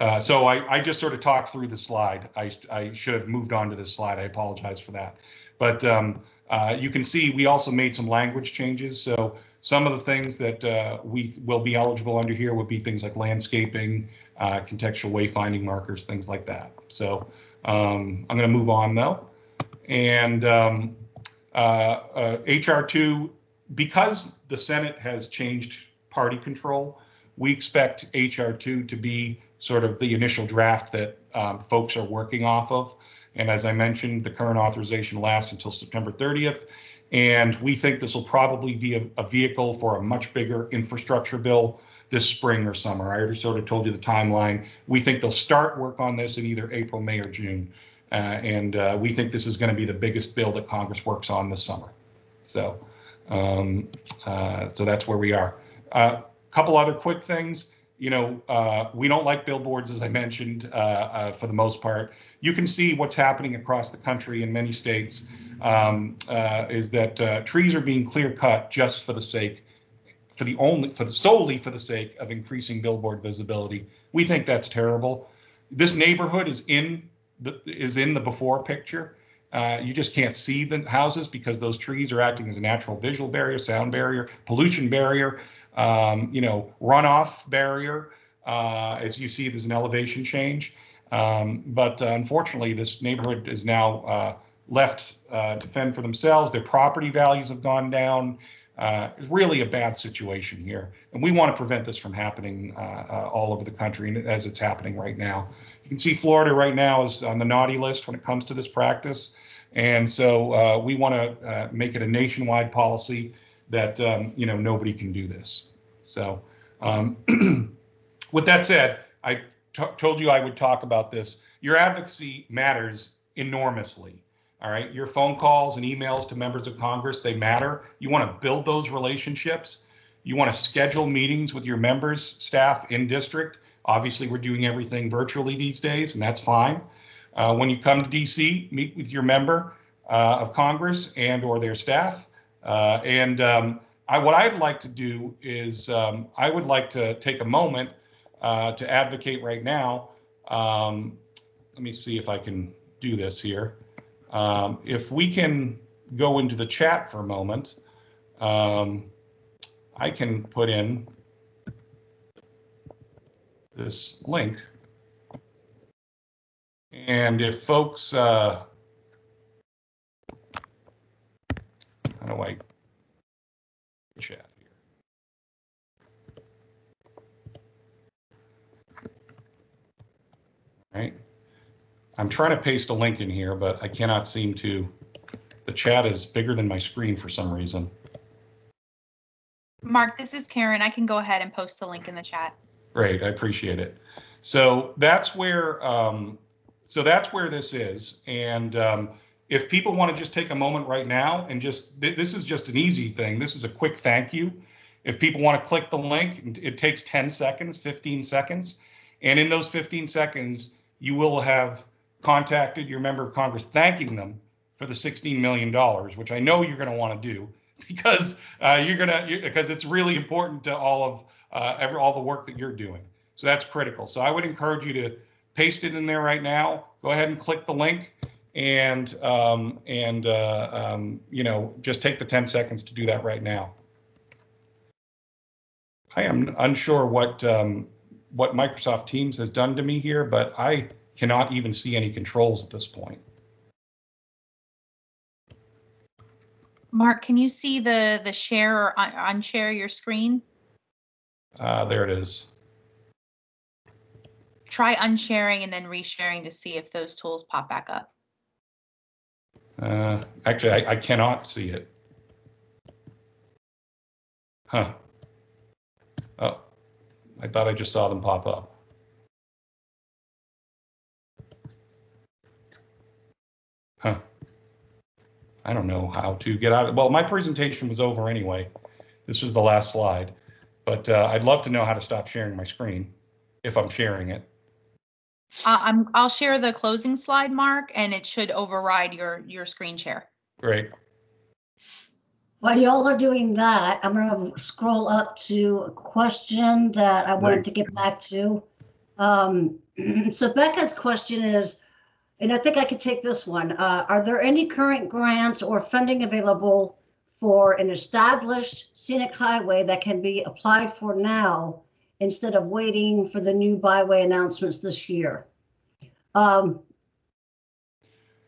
Speaker 2: uh, so I, I just sort of talked through the slide. I, I should have moved on to this slide. I apologize for that. But um, uh, you can see we also made some language changes. So some of the things that uh, we will be eligible under here would be things like landscaping, uh, contextual wayfinding markers, things like that. So um, I'm going to move on though. And um, uh, HR2, because the Senate has changed party control, we expect HR2 to be sort of the initial draft that um, folks are working off of. And as I mentioned, the current authorization lasts until September 30th. And we think this will probably be a, a, vehicle for a much bigger infrastructure bill this spring or summer. I already sort of told you the timeline. We think they'll start work on this in either April, May, or June. Uh, and uh, we think this is going to be the biggest bill that Congress works on this summer. So, um, uh, so that's where we are. A uh, couple other quick things you know, uh, we don't like billboards, as I mentioned, uh, uh, for the most part. You can see what's happening across the country in many states um, uh, is that uh, trees are being clear cut just for the sake, for the only, for the solely for the sake of increasing billboard visibility. We think that's terrible. This neighborhood is in the is in the before picture. Uh, you just can't see the houses because those trees are acting as a natural visual barrier, sound barrier, pollution barrier um, you know, runoff barrier. Uh, as you see, there's an elevation change. Um, but uh, unfortunately, this neighborhood is now uh, left uh, to fend for themselves. Their property values have gone down. Uh, it's really a bad situation here. And we want to prevent this from happening uh, all over the country as it's happening right now. You can see Florida right now is on the naughty list when it comes to this practice. And so we want to make it a nationwide policy that um, you know nobody can do this. So, um, [clears throat] with that said, I told you I would talk about this. Your advocacy matters enormously. All right, your phone calls and emails to members of Congress they matter. You want to build those relationships. You want to schedule meetings with your members, staff in district. Obviously, we're doing everything virtually these days, and that's fine. Uh, when you come to DC, meet with your member uh, of Congress and or their staff. Uh, and um, I, what I'd like to do is um, I would like to take a moment uh, to advocate right now. Um, let me see if I can do this here. Um, if we can go into the chat for a moment, um, I can put in this link. And if folks uh, How do I chat here? Right. I'm trying to paste a link in here, but I cannot seem to. The chat is bigger than my screen for some reason.
Speaker 3: Mark, this is Karen. I can go ahead and post the link in the chat.
Speaker 2: Great, I appreciate it. So that's where um, so that's where this is, and um, if people want to just take a moment right now and just this is just an easy thing. This is a quick thank you. If people want to click the link it takes 10 seconds 15 seconds. And in those 15 seconds you will have contacted your member of congress thanking them for the 16 million dollars which i know you're going to want to do [laughs] because uh, you're going to because it's really important to all of uh, every all the work that you're doing. So that's critical. So i would encourage you to paste it in there right now. Go ahead and click the link and um, and uh, um, you know just take the 10 seconds to do that right now. I am unsure what um, what Microsoft Teams has done to me here, but I cannot even see any controls at this point.
Speaker 3: Mark, can you see the, the share or un- unshare your screen?
Speaker 2: Uh, there it is.
Speaker 3: Try unsharing and then resharing to see if those tools pop back up.
Speaker 2: Uh, actually, I, I cannot see it. Huh. Oh, I thought I just saw them pop up. Huh. I don't know how to get out of, well, my presentation was over anyway. This was the last slide, but uh, I'd love to know how to stop sharing my screen if I'm sharing it.
Speaker 3: Uh, I'm, I'll share the closing slide, Mark, and it should override your, your screen share.
Speaker 2: Great.
Speaker 1: While y'all are doing that, I'm gonna scroll up to a question that I wanted to get back to. Um, [clears throat] so Becca's question is, and I think I could take this one. Uh, are there any current grants or funding available for an established scenic highway that can be applied for now instead of waiting for the new byway announcements this year? Um,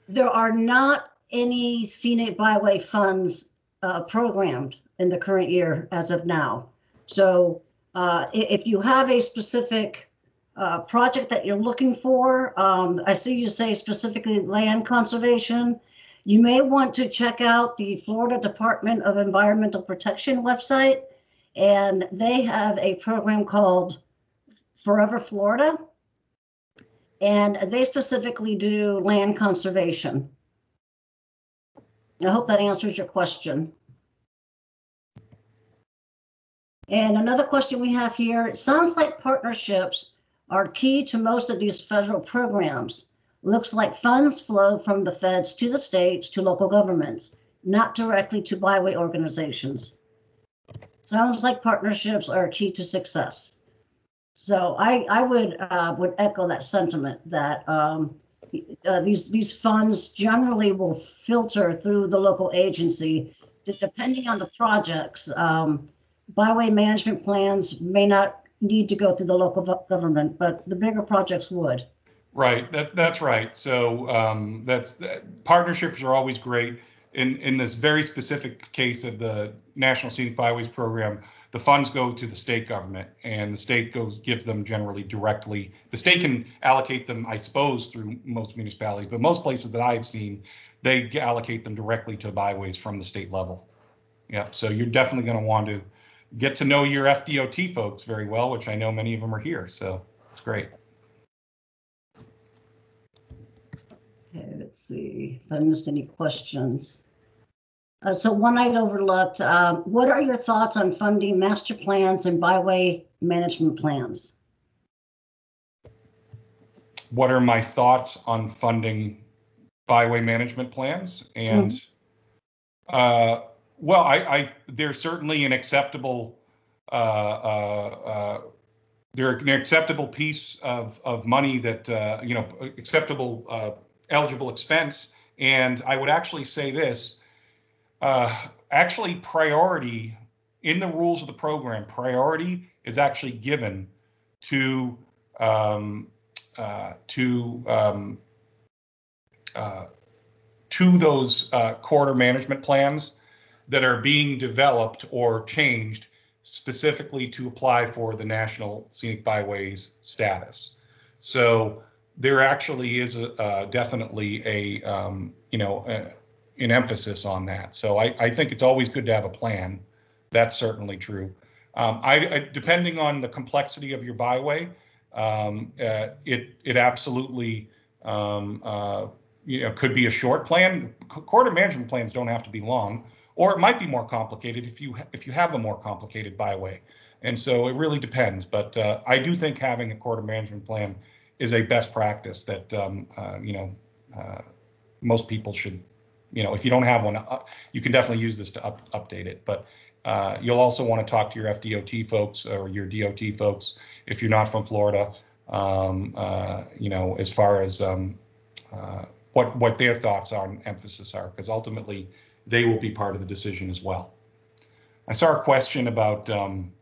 Speaker 1: there are not any scenic byway funds uh, programmed in the current year as of now. So uh, if you have a specific uh, project that you're looking for, um, I see you say specifically land conservation. You may want to check out the Florida Department of Environmental Protection website. And they have a program called Forever Florida. And they specifically do land conservation. I hope that answers your question. And another question we have here, it sounds like partnerships are key to most of these federal programs. Looks like funds flow from the feds to the states to local governments, not directly to byway organizations. Sounds like partnerships are key to success. So I, I would, uh, would echo that sentiment that, um, uh, these, these funds generally will filter through the local agency, depending on the projects. Um, byway management plans may not need to go through the local government, but the bigger projects would.
Speaker 2: Right, that, that's right. So um, that's, that- partnerships are always great. In, in this very specific case of the National Scenic Byways Program, the funds go to the state government and the state goes, gives them generally directly. The state can allocate them, I suppose, through most municipalities, but most places that I've seen, they allocate them directly to byways from the state level. Yeah, so you're definitely going to want to get to know your FDOT folks very well, which I know many of them are here, so it's great.
Speaker 1: Okay, let's see if I missed any questions. Uh, so one I'd overlooked, um, what are your thoughts on funding master plans and byway management plans?
Speaker 2: what are my thoughts on funding byway management plans? And uh, well, I, I there's certainly an acceptable uh, uh, uh, they're an acceptable piece of of money that uh, you know acceptable uh, eligible expense. And I would actually say this: uh, actually, priority in the rules of the program, priority is actually given to um, uh, to um, uh, to those uh, corridor management plans that are being developed or changed specifically to apply for the National Scenic Byways status. So there actually is a, uh, definitely a um, you know a, an emphasis on that. So I, I think it's always good to have a plan. That's certainly true. Um, I, I depending on the complexity of your byway, um, uh, it it absolutely um, uh, you know could be a short plan. Corridor management plans don't have to be long, or it might be more complicated if you if you have a more complicated byway. And so it really depends. But uh, I do think having a corridor management plan is a best practice that um, uh, you know uh, most people should. You know, if you don't have one, uh, you can definitely use this to up, update it. But uh, you'll also want to talk to your FDOT folks or your DOT folks if you're not from Florida. Um, uh, you know, as far as um, uh, what, what their thoughts on emphasis are, because ultimately they will be part of the decision as well. I saw a question about, um,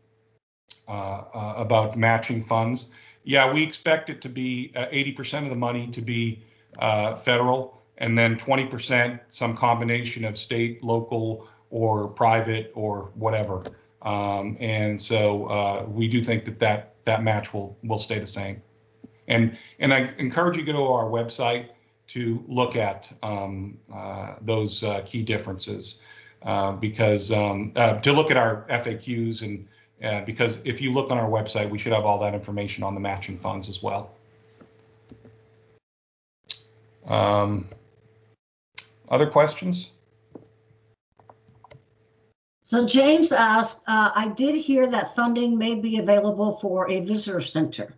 Speaker 2: uh, uh, about matching funds. Yeah, we expect it to be uh, 80% of the money to be federal and then 20% some combination of state, local, or private or whatever. Um, and so uh, we do think that that, that match will, will stay the same. And, and I encourage you to go to our website to look at um, uh, those uh, key differences uh, because um, uh, to look at our FAQs and uh, because if you look on our website, we should have all that information on the matching funds as well. Um, other questions?
Speaker 1: So James asked, uh, I did hear that funding may be available for a visitor center.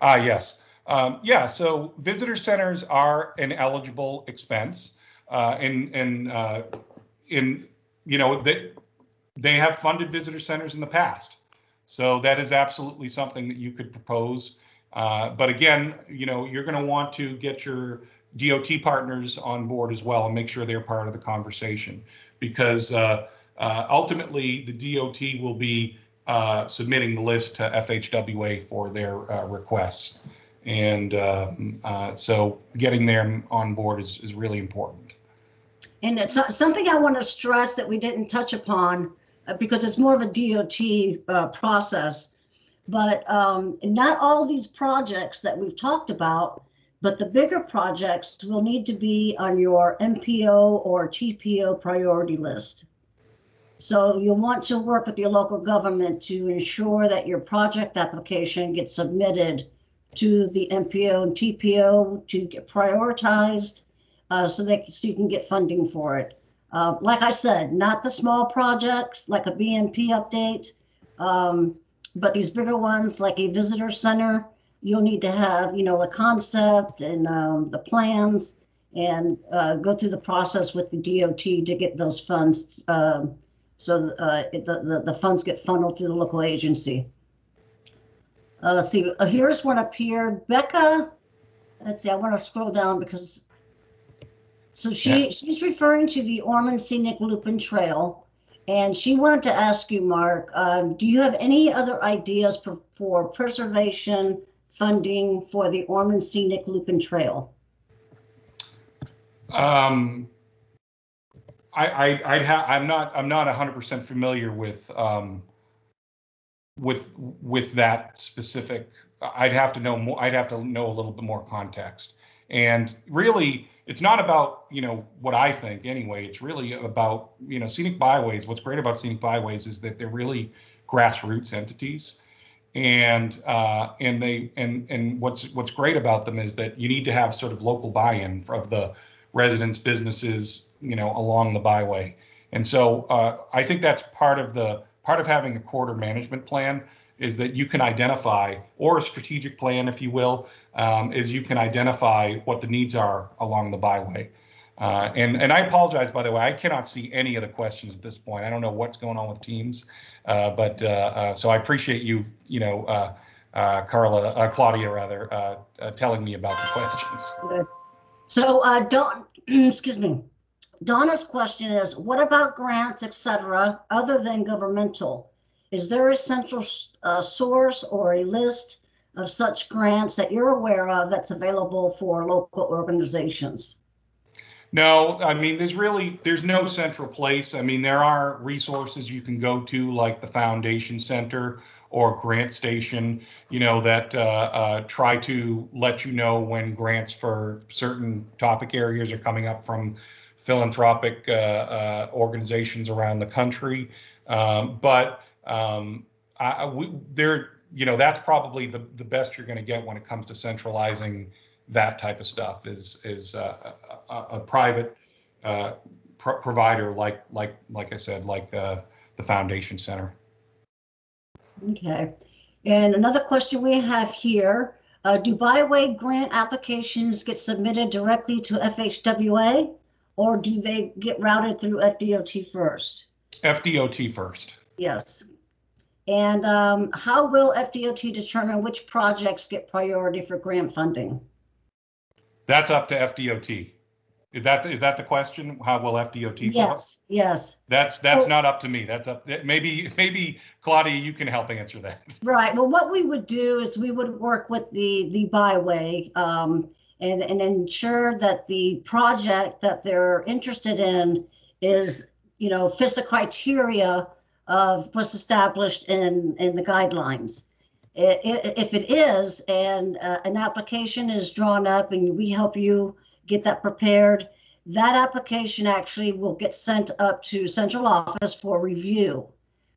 Speaker 2: Ah, yes. Um, yeah, so visitor centers are an eligible expense. Uh, and, and, uh, in, you know, they, they have funded visitor centers in the past. So that is absolutely something that you could propose. Uh, but again, you know, you're going to want to get your DOT partners on board as well and make sure they're part of the conversation because uh, uh, ultimately the DOT will be uh, submitting the list to FHWA for their uh, requests. And uh, uh, so getting them on board is, is really important.
Speaker 1: And it's something I want to stress that we didn't touch upon uh, because it's more of a DOT uh, process. But um, not all these projects that we've talked about, but the bigger projects will need to be on your MPO or TPO priority list. So you'll want to work with your local government to ensure that your project application gets submitted to the MPO and TPO to get prioritized uh, so that so you can get funding for it. Uh, like I said, not the small projects like a BMP update, um, but these bigger ones like a visitor center. You'll need to have, you know, the concept and um, the plans and uh, go through the process with the DOT to get those funds. Um, so uh, it- the, the the funds get funneled through the local agency. Uh, let's see. Uh, here's one up here. Becca. Let's see. I want to scroll down because so she,
Speaker 2: Yeah.
Speaker 1: she's referring to the Ormond Scenic Loop and Trail. And she wanted to ask you, Mark, um, do you have any other ideas for, for preservation funding for the Ormond Scenic Loop and Trail?
Speaker 2: Um, I, I, I'd have, I'm not, I'm not hundred percent familiar with, um, with, with that specific, I'd have to know more, I'd have to know a little bit more context. And really, it's not about, you know, what I think anyway, it's really about, you know, scenic byways. What's great about scenic byways is that they're really grassroots entities. And, uh, and they, and, and what's, what's great about them is that you need to have sort of local buy-in of the, residents, businesses, you know, along the byway. And so uh, I think that's part of the part of having a corridor management plan is that you can identify, or a strategic plan, if you will, um, is you can identify what the needs are along the byway. Uh, and and I apologize, by the way, I cannot see any of the questions at this point. I don't know what's going on with Teams, uh, but uh, uh, so I appreciate you, you know, uh, uh, Carla, Claudia, rather, telling me about the questions.
Speaker 1: So, uh, Don, [clears throat] excuse me. Donna's question is, what about grants, et cetera, other than governmental? Is there a central source or a list of such grants that you're aware of that's available for local organizations?
Speaker 2: No, I mean, there's really, there's no central place. I mean, there are resources you can go to, like the Foundation Center or GrantStation, you know, that uh, uh, try to let you know when grants for certain topic areas are coming up from philanthropic uh, uh, organizations around the country. Um, but um, I, we, there, you know, that's probably the, the best you're going to get when it comes to centralizing that type of stuff is is uh, a, a, a private uh, pro- provider like like like I said like uh, the Foundation Center.
Speaker 1: Okay. And another question we have here, uh, do byway grant applications get submitted directly to FHWA? Or do they get routed through FDOT first?
Speaker 2: FDOT first.
Speaker 1: Yes. And um, how will FDOT determine which projects get priority for grant funding?
Speaker 2: That's up to FDOT. Is that, is that the question? How will FDOT?
Speaker 1: Yes, yes.
Speaker 2: That's, that's not up to me. That's up, maybe, maybe Claudia, you can help answer that. [laughs]
Speaker 1: Right, well, what we would do is we would work with the, the byway, um, and, and ensure that the project that they're interested in is, you know, fits the criteria of what's established in, in the guidelines. If it is, and, uh, an application is drawn up and we help you get that prepared, that application actually will get sent up to central office for review.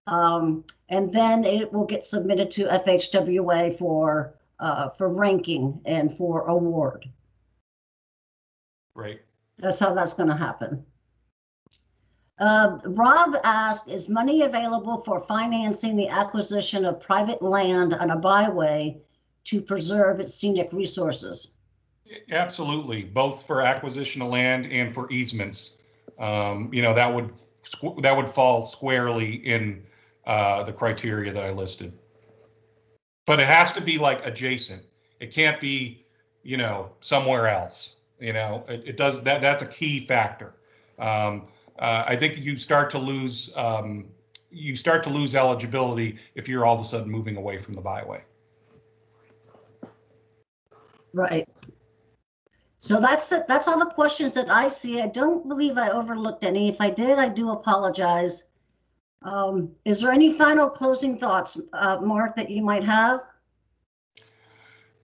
Speaker 1: Um, and then it will get submitted to FHWA for, uh, for ranking and for award.
Speaker 2: right
Speaker 1: That's how that's gonna happen. Uh, Rob asked, is money available for financing the acquisition of private land on a byway to preserve its scenic resources?
Speaker 2: Absolutely, both for acquisition of land and for easements. Um, you know, that would, that would fall squarely in, uh, the criteria that I listed. But it has to be like adjacent. It can't be, you know, somewhere else, you know, it, it does, that, that's a key factor. Um, uh, I think you start to lose, um, you start to lose eligibility if you're all of a sudden moving away from the byway.
Speaker 1: Right. So that's, that's all the questions that I see. I don't believe I overlooked any. If I did, I do apologize. Um, is there any final closing thoughts, uh, Mark, that you might have?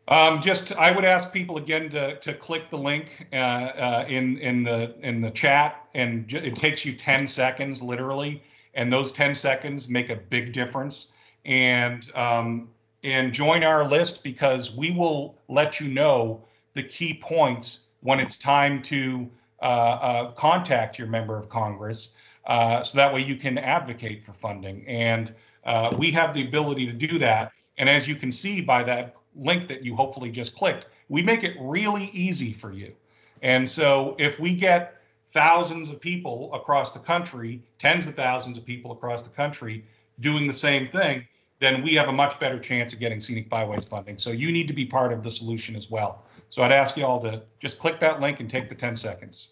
Speaker 2: Um, just, I would ask people again to, to click the link, uh, uh, in, in the, in the chat and it takes you 10 seconds, literally. And those 10 seconds make a big difference. And, um, and join our list because we will let you know the key points when it's time to, uh, uh, contact your member of Congress. Uh, so that way you can advocate for funding. And, uh, we have the ability to do that. And as you can see by that link that you hopefully just clicked, we make it really easy for you. And so if we get thousands of people across the country, tens of thousands of people across the country doing the same thing, then we have a much better chance of getting scenic byways funding. So you need to be part of the solution as well. So I'd ask you all to just click that link and take the 10 seconds.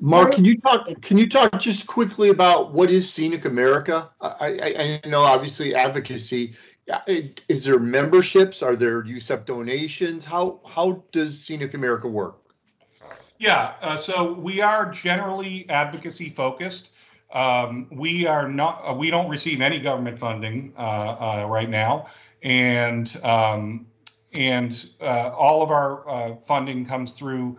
Speaker 4: Mark, can you talk, can you talk just quickly about what is Scenic America? I, I, I know obviously advocacy. Is there memberships? Are there, you donations? How, how does Scenic America work?
Speaker 2: Yeah, uh, so we are generally advocacy focused. Um, we are not, uh, we don't receive any government funding uh, uh, right now. And, um, and uh, all of our uh, funding comes through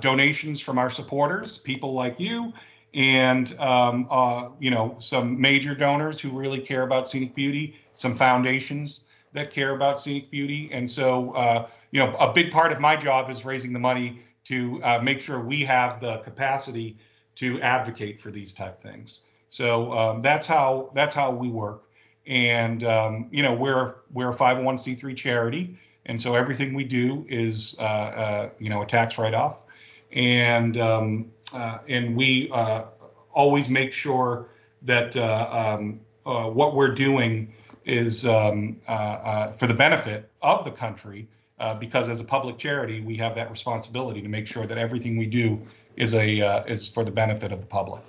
Speaker 2: donations from our supporters, people like you, and, um, you know, some major donors who really care about scenic beauty, some foundations that care about scenic beauty. And so, uh, you know, a big part of my job is raising the money to uh, make sure we have the capacity to advocate for these type things. So um, that's how that's how we work. And um, you know we're we're a 501c3 charity, and so everything we do is uh, uh, you know a tax write-off, and um, uh, and we uh, always make sure that um, what we're doing is um, uh, uh, for the benefit of the country uh, because as a public charity, we have that responsibility to make sure that everything we do is a uh, is for the benefit of the public.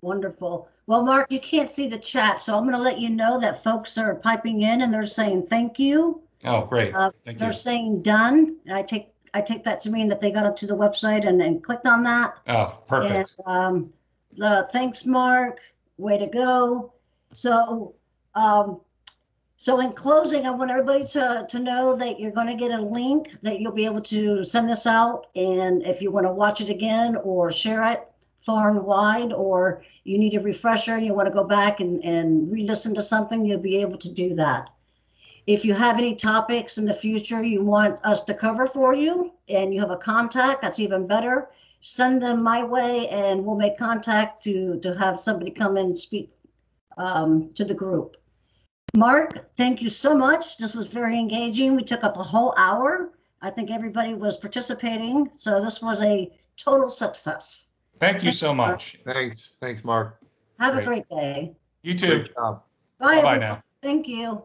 Speaker 1: Wonderful. Well, Mark, you can't see the chat, so I'm gonna let you know that folks are piping in and they're saying thank you.
Speaker 2: Oh, great!
Speaker 1: Uh,
Speaker 2: Thank
Speaker 1: They're
Speaker 2: you.
Speaker 1: saying done. And I take, I take that to mean that they got up to the website and then clicked on that.
Speaker 2: Oh, perfect.
Speaker 1: And, um, uh, thanks, Mark. Way to go. So, um, so in closing, I want everybody to, to know that you're going to get a link that you'll be able to send this out. And if you want to watch it again or share it far and wide, or you need a refresher and you want to go back and, and re-listen to something, you'll be able to do that. If you have any topics in the future you want us to cover for you and you have a contact, that's even better send them my way and we'll make contact to, to have somebody come and speak um, to the group. Mark, thank you so much. This was very engaging. We took up a whole hour. I think everybody was participating, so this was a total success.
Speaker 2: Thank you so much.
Speaker 4: Thanks, thanks, Mark.
Speaker 1: Have a
Speaker 2: Great.
Speaker 1: great day.
Speaker 2: You too.
Speaker 4: Great job.
Speaker 1: Bye,
Speaker 2: Bye-bye now.
Speaker 1: Thank you.